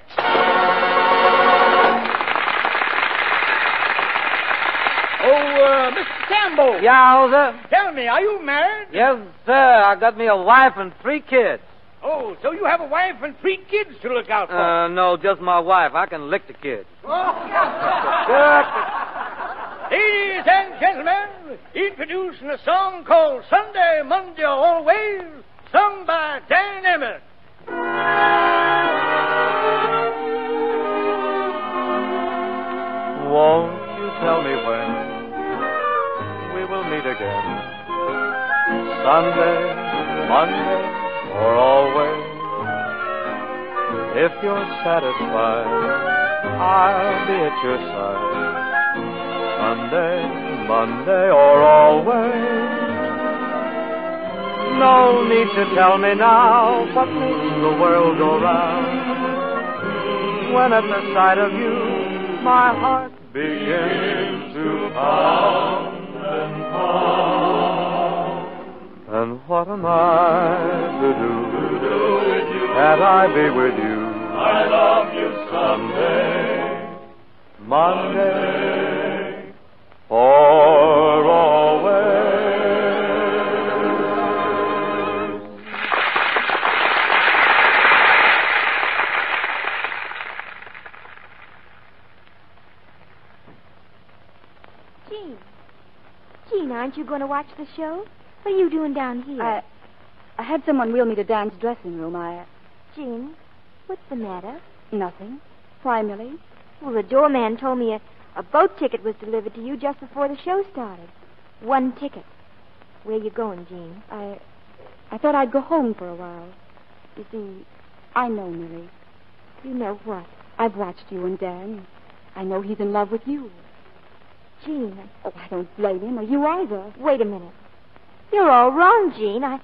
Oh, uh, Mr. Campbell. Yeah, sir? Tell me, are you married? Yes, sir. I got me a wife and three kids. Oh, so you have a wife and three kids to look out for. Uh, no, just my wife. I can lick the kids. Ladies and gentlemen, introducing a song called Sunday, Monday, Always, sung by Dan Emmett. Won't you tell me when we will meet again? Sunday, Monday, or always? If you're satisfied, I'll be at your side. Sunday, Monday, or always. No need to tell me now what makes the world go round. When at the sight of you, my heart begins to pound and pound. And what am I to do that I be with you? I love you Sunday, Monday, or always. Jean. Jean, aren't you going to watch the show? What are you doing down here? I, I had someone wheel me to Dan's dressing room. I. Jean, what's the matter? Nothing. Why, Millie? Well, the doorman told me a, a boat ticket was delivered to you just before the show started. One ticket. Where are you going, Jean? I. I thought I'd go home for a while. You see, I know Millie. You know what? I've watched you and Dan. I know he's in love with you. Jean. Oh, I don't blame him, or you either. Wait a minute. You're all wrong, Jean. I,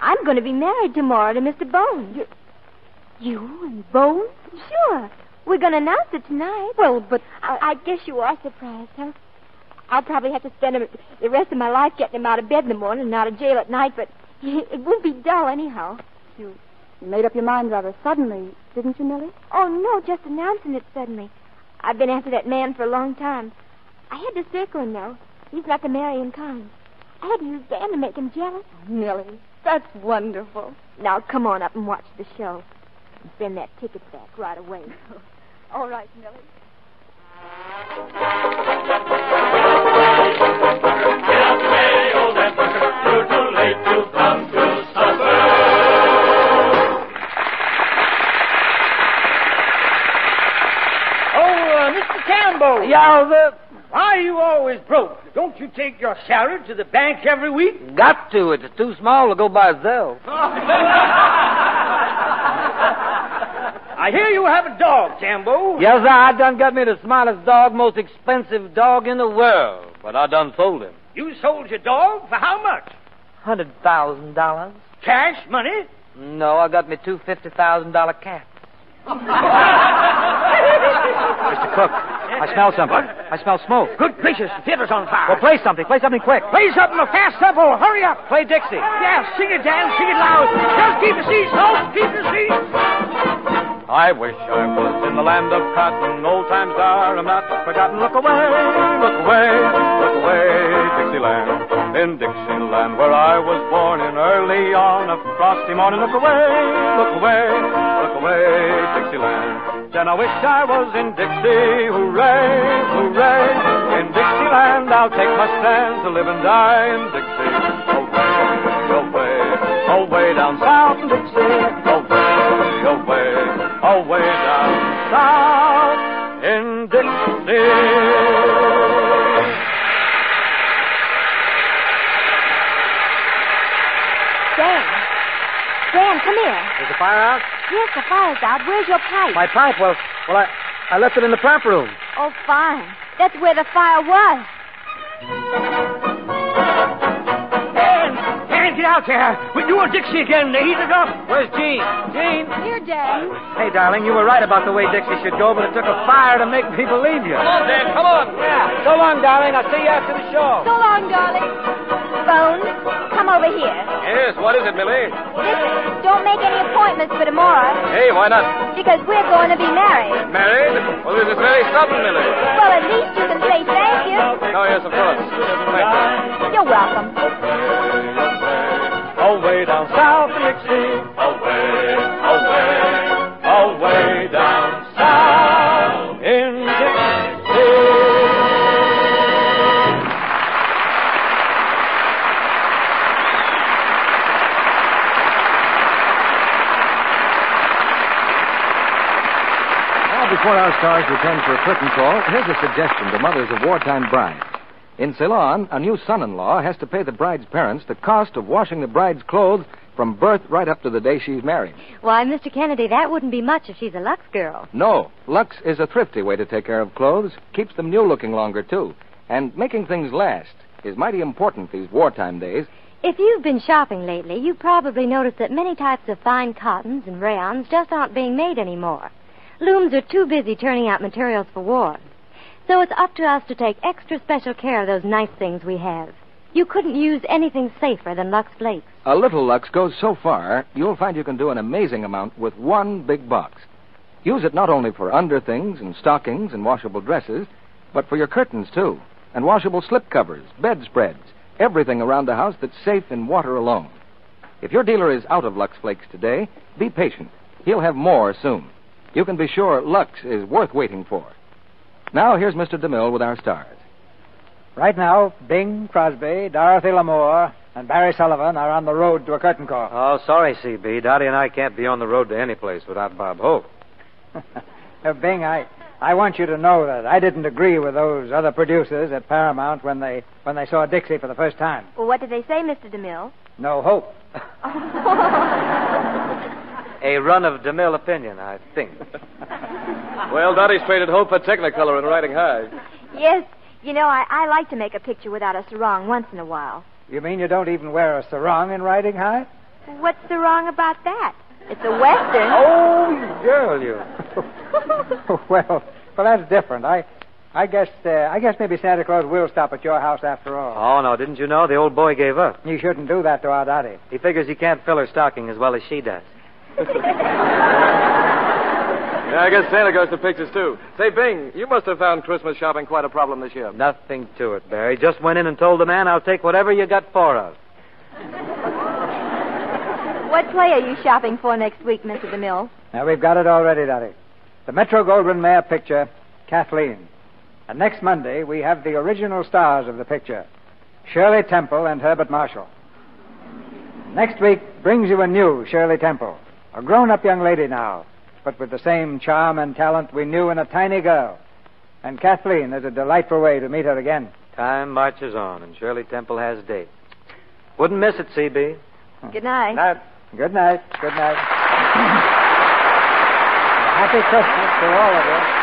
I'm going to be married tomorrow to Mr. Bones. You, you and Bones? Sure. We're going to announce it tonight. Well, but I, I guess you are surprised, huh? I'll probably have to spend the rest of my life getting him out of bed in the morning and out of jail at night, but it won't be dull anyhow. You, you made up your mind rather suddenly, didn't you, Millie? Oh, no, just announcing it suddenly. I've been after that man for a long time. I had to circle him, though. He's not the marrying kind. I had to use Dan to make him jealous. Oh, Millie, that's wonderful. Now, come on up and watch the show. And send that ticket back right away. All right, Millie. Oh, uh, Mr. Campbell. Yeah, the... Why are you always broke? Don't you take your salary to the bank every week? Got to. It's too small to go by itself. I hear you have a dog, Sambo. Yes, sir. I done got me the smartest dog, most expensive dog in the world. But I done sold him. You sold your dog for how much? Hundred thousand dollars. Cash money? No, I got me two fifty thousand dollar cats. Mr. Cook, I smell something. I smell smoke. Good gracious, the theater's on fire. Well, play something. Play something quick. Play something a fast tempo. Hurry up. Play Dixie. Yeah, sing it, Dan. Sing it loud. Just keep the seats, folks. Keep the seats. I wish I was in the land of cotton. Old times are not forgotten. Look away, look away, look away, Dixieland. In Dixieland, where I was born in early on a frosty morning. Look away, look away, look away, Dixieland. Then I wish I was in Dixie. Hooray, hooray. In Dixieland, I'll take my stand to live and die in Dixie. Away, away, away down south in Dixie. Away, away, away down south in Dixie. Dan, come here. Is the fire out? Yes, the fire's out. Where's your pipe? My pipe? Well, well, I, I left it in the prop room. Oh, fine. That's where the fire was. Dan, get out there. We're doing Dixie again. The heat is up. Where's Jean? Jean? Here, Dan. Hey, darling, you were right about the way Dixie should go, but it took a fire to make me believe you. Come on, Dan, come on. Yeah. So long, darling. I'll see you after the show. So long, darling. Bones, come over here. Yes, what is it, Millie? Listen, don't make any appointments for tomorrow Hey, why not? because we're going to be married. Married? Well, this is very sudden, Millie. Well, at least you can say thank you. Oh, yes, of course. Thank you. You're welcome. Away down south in Dixie. Our stars return for a curtain call, here's a suggestion to mothers of wartime brides. In Ceylon, a new son-in-law has to pay the bride's parents the cost of washing the bride's clothes from birth right up to the day she's married. Why, Mr. Kennedy, that wouldn't be much if she's a Lux girl. No, Lux is a thrifty way to take care of clothes, keeps them new-looking longer, too. And making things last is mighty important these wartime days. If you've been shopping lately, you've probably noticed that many types of fine cottons and rayons just aren't being made anymore. Looms are too busy turning out materials for war. So it's up to us to take extra special care of those nice things we have. You couldn't use anything safer than Lux Flakes. A little Lux goes so far, you'll find you can do an amazing amount with one big box. Use it not only for underthings and stockings and washable dresses, but for your curtains, too, and washable slip covers, bedspreads, everything around the house that's safe in water alone. If your dealer is out of Lux Flakes today, be patient. He'll have more soon. You can be sure Lux is worth waiting for. Now, here's Mr. DeMille with our stars. Right now, Bing Crosby, Dorothy Lamour, and Barry Sullivan are on the road to a curtain call. Oh, sorry, CB. Dottie and I can't be on the road to any place without Bob Hope. Uh, Bing, I, I want you to know that I didn't agree with those other producers at Paramount when they when they saw Dixie for the first time. Well, what did they say, Mr. DeMille? No hope. A run of DeMille opinion, I think. Well, Dottie's traded hope for Technicolor and riding high. yes, you know, I, I like to make a picture without a sarong once in a while. You mean you don't even wear a sarong in riding high? What's the wrong about that? It's a western. Oh, girl, you. well, well, that's different. I, I guess, uh, I guess maybe Santa Claus will stop at your house after all. Oh, no, didn't you know? The old boy gave up. You shouldn't do that to our Dottie. He figures he can't fill her stocking as well as she does. Yeah, I guess Santa goes to pictures, too. Say, Bing, you must have found Christmas shopping quite a problem this year. Nothing to it, Barry. Just went in and told the man I'll take whatever you got for us. What play are you shopping for next week, Mr. DeMille? Now, we've got it already, Dottie. The Metro Goldwyn Mayer picture, Kathleen. And next Monday, we have the original stars of the picture, Shirley Temple and Herbert Marshall. Next week brings you a new Shirley Temple, a grown up young lady now, but with the same charm and talent we knew in a tiny girl. And Kathleen is a delightful way to meet her again. Time marches on, and Shirley Temple has a date. Wouldn't miss it, CB. Good night. Night. Good night. Good night. Happy Christmas to all of you.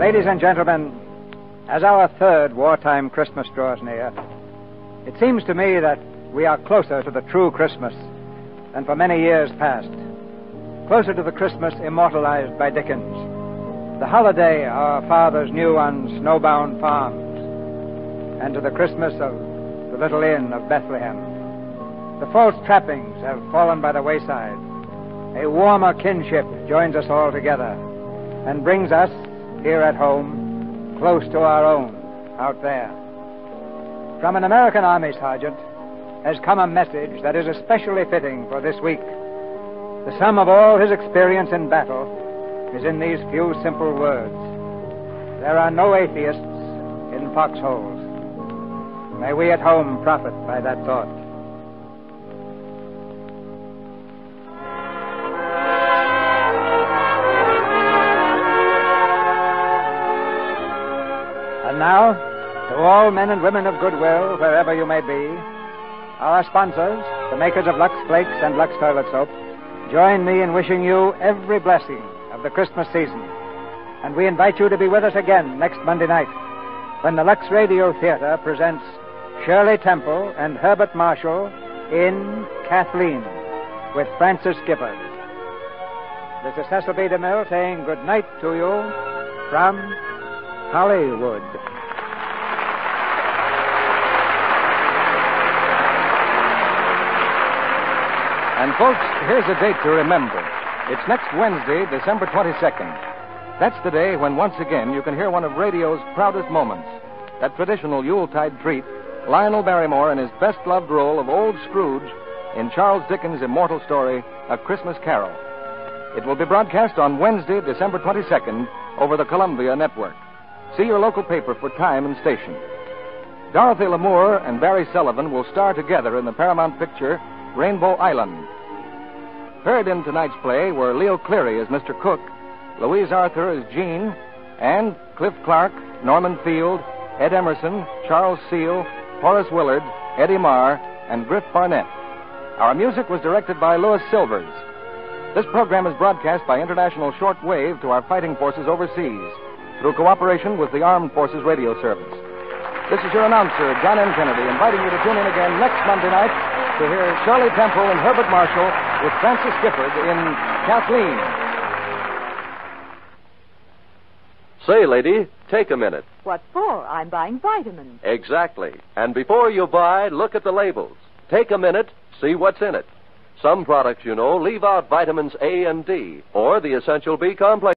Ladies and gentlemen, as our third wartime Christmas draws near, it seems to me that we are closer to the true Christmas than for many years past. Closer to the Christmas immortalized by Dickens. The holiday our fathers knew on snowbound farms, and to the Christmas of the little inn of Bethlehem. The false trappings have fallen by the wayside. A warmer kinship joins us all together and brings us, here at home, close to our own out there. From an American Army sergeant has come a message that is especially fitting for this week. The sum of all his experience in battle is in these few simple words There are no atheists in foxholes. May we at home profit by that thought. Now, to all men and women of goodwill, wherever you may be, our sponsors, the makers of Lux Flakes and Lux Toilet Soap, join me in wishing you every blessing of the Christmas season. And we invite you to be with us again next Monday night when the Lux Radio Theater presents Shirley Temple and Herbert Marshall in Kathleen with Frances Gifford. This is Cecil B. DeMille saying good night to you from Hollywood. And folks, here's a date to remember. It's next Wednesday, December 22nd. That's the day when once again you can hear one of radio's proudest moments. That traditional Yuletide treat, Lionel Barrymore in his best loved role of Old Scrooge in Charles Dickens' immortal story, A Christmas Carol. It will be broadcast on Wednesday, December 22nd, over the Columbia Network. See your local paper for time and station. Dorothy Lamour and Barry Sullivan will star together in the Paramount picture Rainbow Island. Heard in tonight's play were Leo Cleary as Mr. Cook, Louise Arthur as Jean, and Cliff Clark, Norman Field, Ed Emerson, Charles Seel, Horace Willard, Eddie Marr, and Griff Barnett. Our music was directed by Louis Silvers. This program is broadcast by International Shortwave to our fighting forces overseas through cooperation with the Armed Forces Radio Service. This is your announcer, John M. Kennedy, inviting you to tune in again next Monday night to hear Shirley Temple and Herbert Marshall with Frances Gifford in Kathleen. Say, lady, take a minute. What for? I'm buying vitamins. Exactly. And before you buy, look at the labels. Take a minute, see what's in it. Some products, you know, leave out vitamins A and D, or the essential B complex.